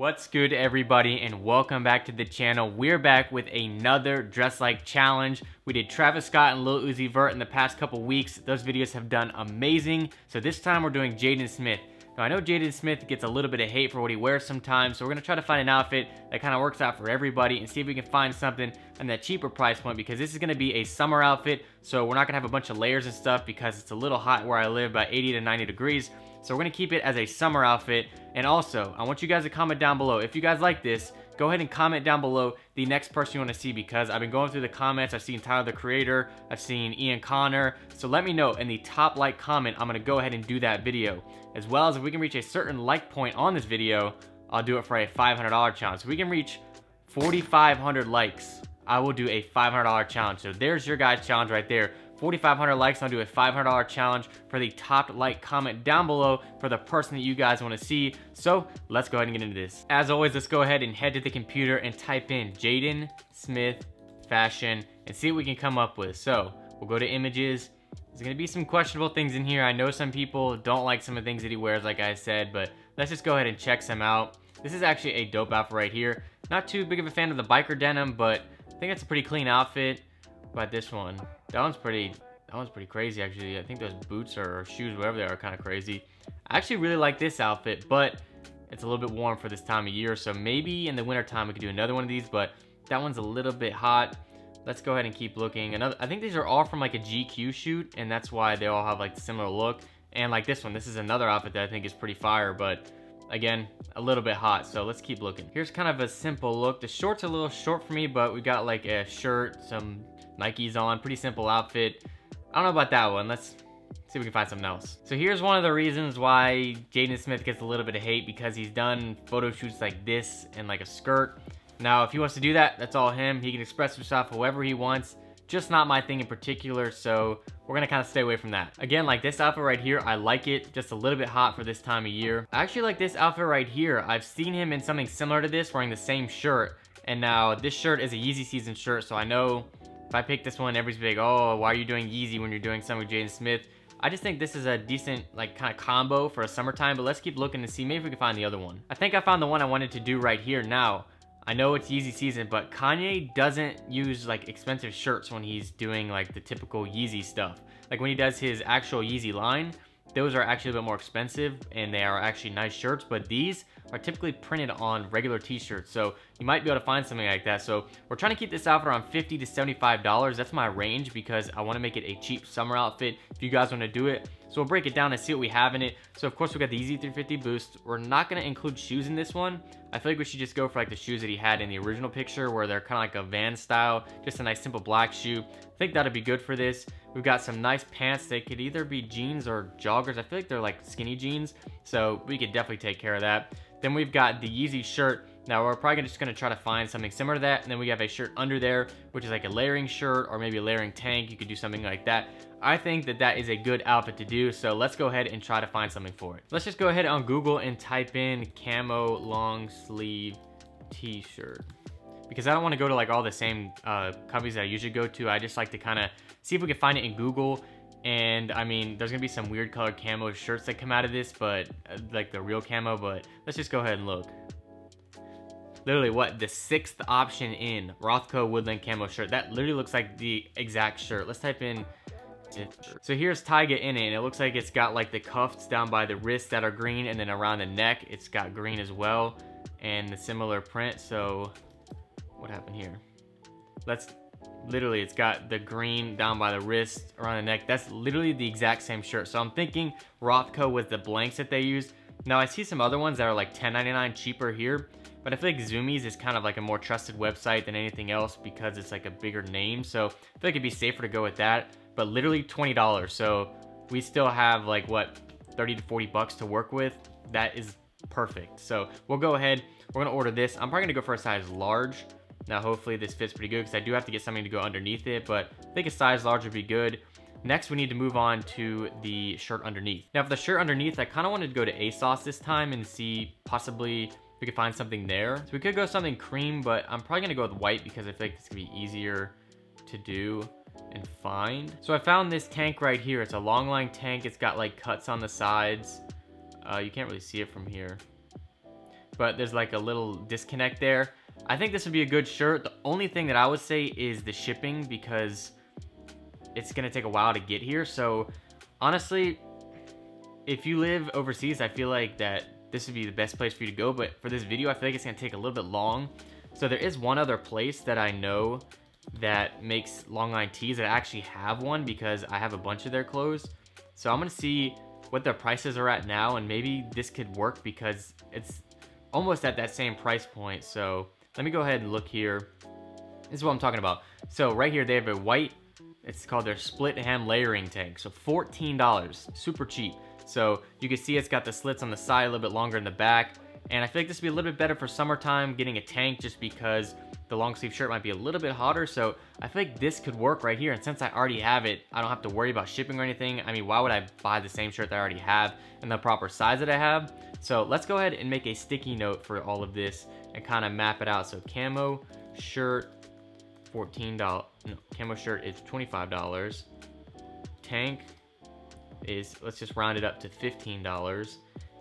What's good everybody and welcome back to the channel. We're back with another dress like challenge. We did Travis Scott and Lil Uzi Vert in the past couple weeks. Those videos have done amazing. So this time we're doing Jaden Smith. Now I know Jaden Smith gets a little bit of hate for what he wears sometimes, so we're gonna try to find an outfit that kind of works out for everybody and see if we can find something on that cheaper price point because this is gonna be a summer outfit, so we're not gonna have a bunch of layers and stuff because it's a little hot where I live, about 80 to 90 degrees. So we're gonna keep it as a summer outfit. And also, I want you guys to comment down below. If you guys like this, go ahead and comment down below the next person you want to see because I've been going through the comments. I've seen Tyler the Creator. I've seen Ian Connor. So let me know in the top like comment. I'm to go ahead and do that video. As well as if we can reach a certain like point on this video, I'll do it for a $500 challenge. If we can reach 4,500 likes, I will do a $500 challenge. So there's your guys' challenge right there. 4,500 likes, I'll do a $500 challenge for the top like comment down below for the person that you guys want to see. So let's go ahead and get into this. As always, let's go ahead and head to the computer and type in Jaden Smith fashion and see what we can come up with. So we'll go to images. There's gonna be some questionable things in here. I know some people don't like some of the things that he wears, like I said, but let's just go ahead and check some out. This is actually a dope outfit right here. Not too big of a fan of the biker denim, but I think it's a pretty clean outfit. But this one? That one's pretty, that one's pretty crazy actually. I think those boots or shoes, whatever they are, kind of crazy. I actually really like this outfit, but it's a little bit warm for this time of year. So maybe in the winter time we could do another one of these, but that one's a little bit hot. Let's go ahead and keep looking. Another, I think these are all from like a GQ shoot, and that's why they all have like the similar look. And like this one, this is another outfit that I think is pretty fire, but again, a little bit hot. So let's keep looking. Here's kind of a simple look. The short's are a little short for me, but we got like a shirt, some Nikes on, pretty simple outfit. I don't know about that one. Let's see if we can find something else. So here's one of the reasons why Jaden Smith gets a little bit of hate because he's done photo shoots like this and like a skirt. Now, if he wants to do that, that's all him. He can express himself however he wants. Just not my thing in particular, so we're gonna kind of stay away from that. Again, like this outfit right here, I like it. Just a little bit hot for this time of year. I actually like this outfit right here. I've seen him in something similar to this, wearing the same shirt. And now this shirt is a Yeezy season shirt, so I know if I pick this one, everybody's big, oh, why are you doing Yeezy when you're doing something with Jaden Smith? I just think this is a decent like kind of combo for a summertime, but let's keep looking to see maybe we can find the other one. I think I found the one I wanted to do right here now. I know it's Yeezy season, but Kanye doesn't use like expensive shirts when he's doing like the typical Yeezy stuff. Like when he does his actual Yeezy line, those are actually a bit more expensive and they are actually nice shirts, but these are typically printed on regular t-shirts. So you might be able to find something like that. So we're trying to keep this outfit around 50 to $75. That's my range because I want to make it a cheap summer outfit if you guys want to do it. So we'll break it down and see what we have in it. So of course we got the Yeezy 350 Boost. We're not going to include shoes in this one. I feel like we should just go for like the shoes that he had in the original picture where they're kind of like a van style, just a nice simple black shoe. I think that'll be good for this. We've got some nice pants. They could either be jeans or joggers. I feel like they're like skinny jeans. So we could definitely take care of that. Then we've got the Yeezy shirt. Now we're probably just gonna try to find something similar to that. And then we have a shirt under there, which is like a layering shirt or maybe a layering tank. You could do something like that. I think that that is a good outfit to do. So let's go ahead and try to find something for it. Let's just go ahead on Google and type in camo long sleeve t-shirt because I don't want to go to like all the same uh, companies that I usually go to. I just like to kind of see if we can find it in Google and I mean, there's gonna be some weird colored camo shirts that come out of this, but uh, like the real camo, but let's just go ahead and look. Literally what, the sixth option in Rothco Woodland camo shirt. That literally looks like the exact shirt. Let's type in so here's Tyga in it, and it looks like it's got like the cuffs down by the wrists that are green, and then around the neck, it's got green as well, and the similar print. So what happened here? Let's literally it's got the green down by the wrist around the neck. That's literally the exact same shirt. So i'm thinking rothco with the blanks that they use. Now i see some other ones that are like 10.99 cheaper here but i feel like Zumiez is kind of like a more trusted website than anything else because it's like a bigger name. So i feel like it'd be safer to go with that but literally $20 so we still have like what 30 to 40 bucks to work with? That is perfect. So we'll go ahead we're gonna order this. I'm probably gonna go for a size large now, hopefully this fits pretty good because I do have to get something to go underneath it, but I think a size large would be good. Next, we need to move on to the shirt underneath. Now, for the shirt underneath, I kind of wanted to go to ASOS this time and see possibly we could find something there. So we could go something cream, but I'm probably going to go with white because I feel like this could be easier to do and find. So I found this tank right here. It's a long line tank. It's got like cuts on the sides. Uh, you can't really see it from here but there's like a little disconnect there. I think this would be a good shirt. The only thing that I would say is the shipping because it's gonna take a while to get here. So honestly, if you live overseas, I feel like that this would be the best place for you to go. But for this video, I feel like it's gonna take a little bit long. So there is one other place that I know that makes long line tees that I actually have one because I have a bunch of their clothes. So I'm gonna see what their prices are at now and maybe this could work because it's almost at that same price point. So let me go ahead and look here. This is what I'm talking about. So right here, they have a white, it's called their split hem layering tank. So $14, super cheap. So you can see it's got the slits on the side, a little bit longer in the back. And I feel like this would be a little bit better for summertime, getting a tank just because the long sleeve shirt might be a little bit hotter. So I feel like this could work right here. And since I already have it, I don't have to worry about shipping or anything. I mean, why would I buy the same shirt that I already have in the proper size that I have? So let's go ahead and make a sticky note for all of this and kind of map it out. So camo shirt, $14. No, camo shirt is $25. Tank is, let's just round it up to $15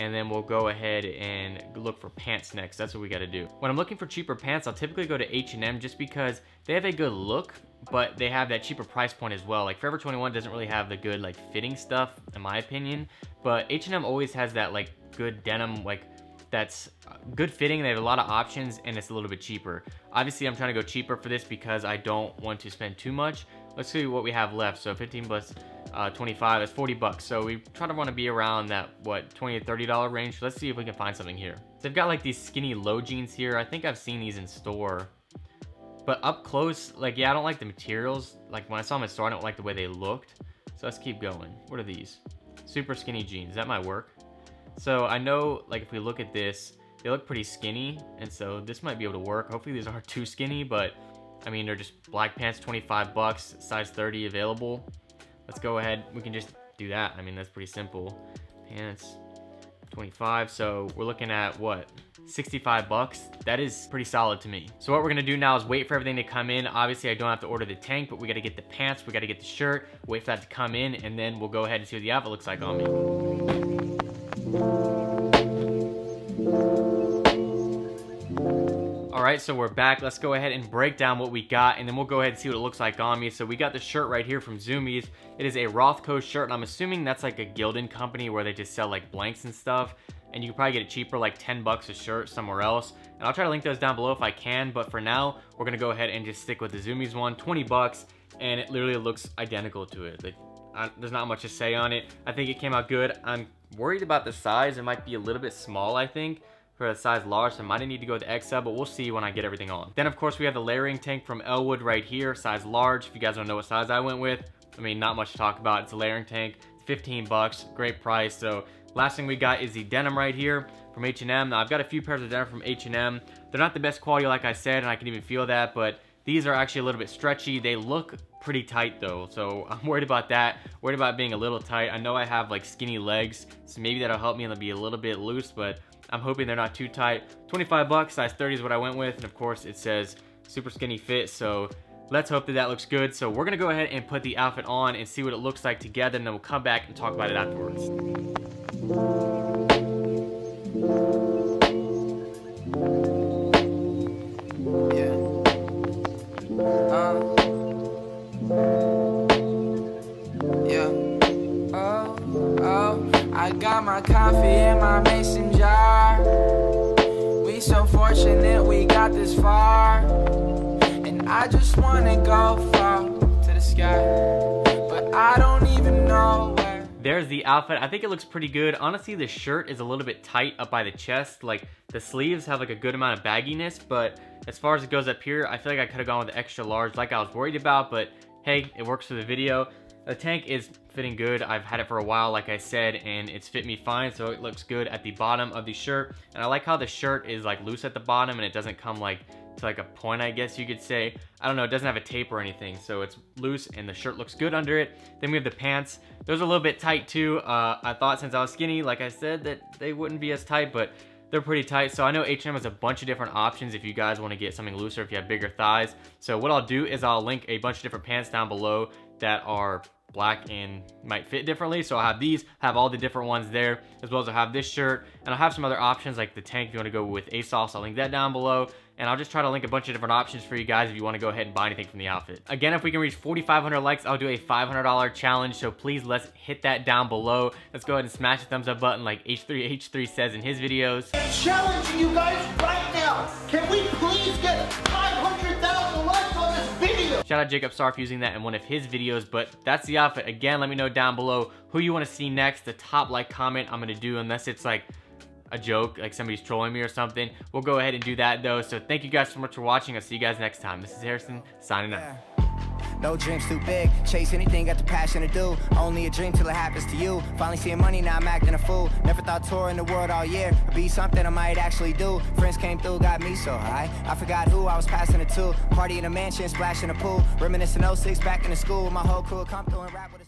and then we'll go ahead and look for pants next. That's what we gotta do. When I'm looking for cheaper pants, I'll typically go to H&M just because they have a good look, but they have that cheaper price point as well. Like Forever 21 doesn't really have the good like fitting stuff, in my opinion, but H&M always has that like good denim, like that's uh, good fitting. They have a lot of options and it's a little bit cheaper. Obviously, I'm trying to go cheaper for this because I don't want to spend too much. Let's see what we have left. So 15 plus uh, 25, is 40 bucks. So we try to want to be around that, what, 20 to $30 range. Let's see if we can find something here. So they've got like these skinny low jeans here. I think I've seen these in store. But up close, like, yeah, I don't like the materials. Like, when I saw them in store, I don't like the way they looked. So let's keep going. What are these? Super skinny jeans. That might work. So I know, like, if we look at this, they look pretty skinny. And so this might be able to work. Hopefully these aren't too skinny, but I mean, they're just black pants, 25 bucks, size 30 available. Let's go ahead. We can just do that. I mean, that's pretty simple. Pants, 25. So we're looking at what? 65 bucks. That is pretty solid to me. So what we're gonna do now is wait for everything to come in. Obviously, I don't have to order the tank, but we gotta get the pants, we gotta get the shirt, wait for that to come in, and then we'll go ahead and see what the outfit looks like on me. Right, so we're back. Let's go ahead and break down what we got, and then we'll go ahead and see what it looks like on me. So we got the shirt right here from Zumiez. It is a Rothco shirt, and I'm assuming that's like a Gildan company where they just sell like blanks and stuff. And you can probably get it cheaper, like 10 bucks a shirt somewhere else. And I'll try to link those down below if I can, but for now, we're gonna go ahead and just stick with the Zumiez one, 20 bucks, and it literally looks identical to it. Like, I, there's not much to say on it. I think it came out good. I'm worried about the size. It might be a little bit small, I think for a size large, so I might need to go with the XL, but we'll see when I get everything on. Then of course we have the layering tank from Elwood right here, size large. If you guys don't know what size I went with, I mean, not much to talk about. It's a layering tank, 15 bucks, great price. So last thing we got is the denim right here from H&M. Now I've got a few pairs of denim from H&M. They're not the best quality like I said, and I can even feel that, but these are actually a little bit stretchy. They look pretty tight though, so I'm worried about that. Worried about being a little tight. I know I have like skinny legs, so maybe that'll help me and they'll be a little bit loose, but I'm hoping they're not too tight. 25 bucks, size 30 is what I went with. And of course it says super skinny fit. So let's hope that that looks good. So we're gonna go ahead and put the outfit on and see what it looks like together. And then we'll come back and talk about it afterwards. Yeah. Uh. Yeah. Oh oh I got my coffee in my mason. So fortunate we got this far. And I just wanna go far to the sky. But I don't even know where. There's the outfit. I think it looks pretty good. Honestly, the shirt is a little bit tight up by the chest. Like, the sleeves have like a good amount of bagginess, but as far as it goes up here, I feel like I could have gone with extra large like I was worried about, but hey, it works for the video. The tank is fitting good. I've had it for a while, like I said, and it's fit me fine, so it looks good at the bottom of the shirt. And I like how the shirt is like loose at the bottom and it doesn't come like to like a point, I guess you could say. I don't know, it doesn't have a tape or anything, so it's loose and the shirt looks good under it. Then we have the pants. Those are a little bit tight too. Uh, I thought since I was skinny, like I said, that they wouldn't be as tight, but they're pretty tight. So I know H&M has a bunch of different options if you guys want to get something looser if you have bigger thighs. So what I'll do is I'll link a bunch of different pants down below that are black and might fit differently. So I'll have these, have all the different ones there, as well as I'll have this shirt. And I'll have some other options like the tank if you want to go with ASOS. I'll link that down below. And I'll just try to link a bunch of different options for you guys if you want to go ahead and buy anything from the outfit. Again, if we can reach 4,500 likes, I'll do a $500 challenge. So please let's hit that down below. Let's go ahead and smash the thumbs up button like H3H3 says in his videos. Challenging you guys right now. Can we please get 500,000 likes? Shout out Jacob Starr for using that in one of his videos, but that's the outfit. Again, let me know down below who you want to see next. The top like comment I'm going to do unless it's like a joke, like somebody's trolling me or something. We'll go ahead and do that though. So thank you guys so much for watching. I'll see you guys next time. This is Harrison signing out. No dreams too big. Chase anything, got the passion to do. Only a dream till it happens to you. Finally seeing money, now I'm acting a fool. Never thought touring the world all year would be something I might actually do. Friends came through, got me so high. I forgot who I was passing it to. Party in a mansion, splash in a pool. Reminiscing 06 back in the school. My whole crew come through and rap with us.